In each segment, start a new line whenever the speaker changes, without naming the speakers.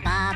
ba ba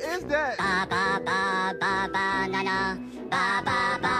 is that?
Ba ba ba ba na ba ba ba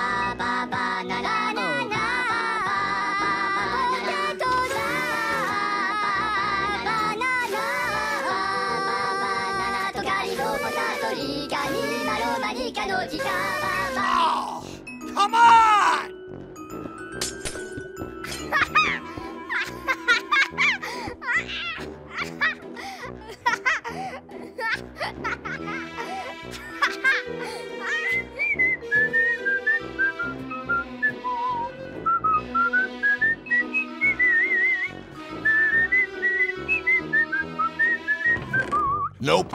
Nope.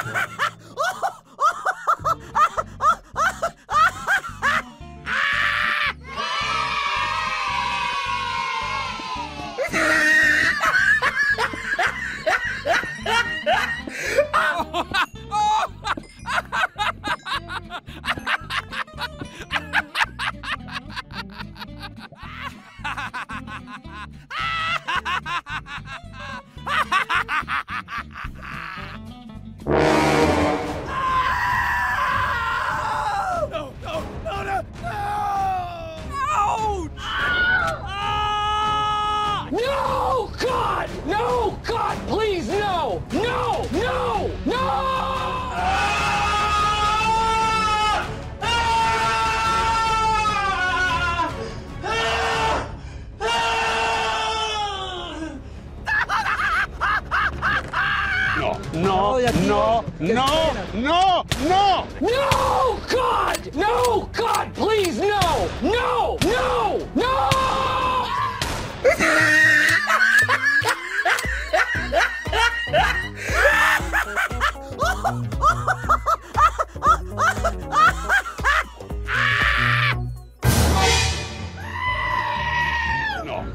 No, no,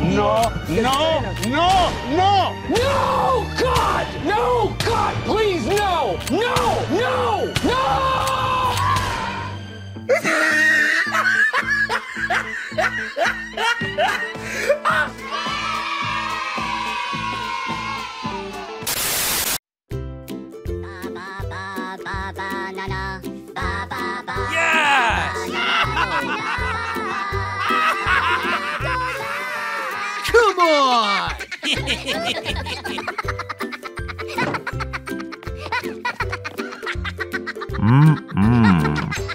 No, no, no, no, no! No!
On!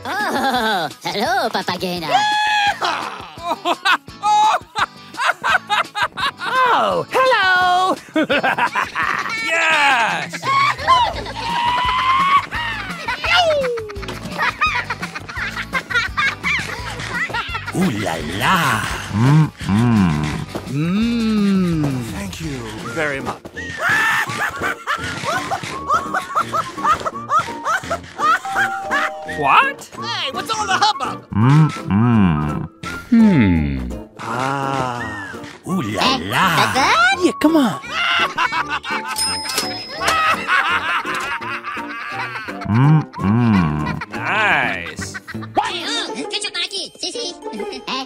Oh, hello, Papagena.
Oh, hello!
Yes! Ooh la la! Mmm. Thank you very much.
What?
Hey, what's all the hubbub?
Ah. Ooh la la!
Papa?
Yeah, come on. Nice.
Kecap lagi, sisi. Eh,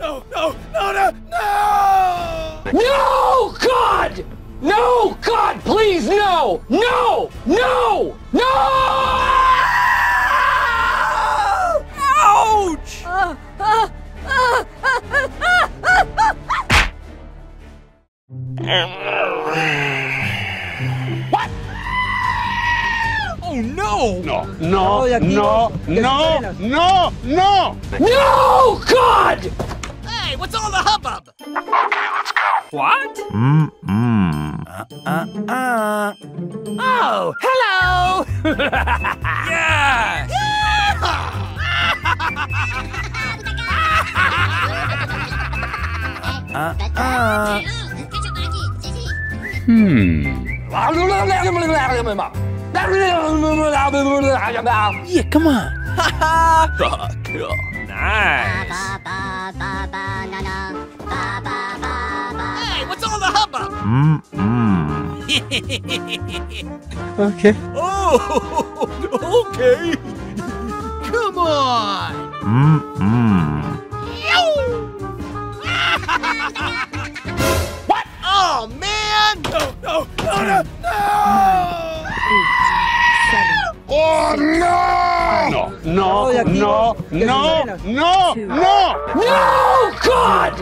No, no, no, no, no!
No, God! No, God, please, no! No! No! No!
Ouch! What? Oh no!
No, no, no, no, no, no!
No, God!
What's all the hubbub?
What? Uh-uh.
Oh, hello!
Yes!
Lagi, sisi.
Yeah, come on.
Nice.
Ba, ba, ba, banana. Ba, ba, ba, ba.
Hey, what's all the hubbub?
Okay.
Oh, okay.
Come on! what? Oh, man!
No, no, no, no, no!
Oh no! No, no, oh, no, no, no, no!
No, God!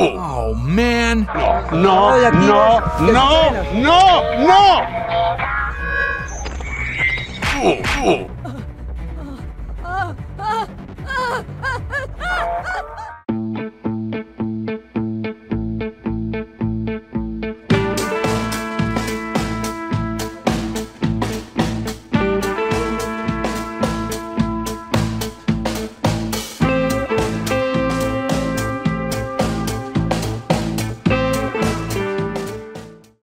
Oh man!
No, no, no, no, no!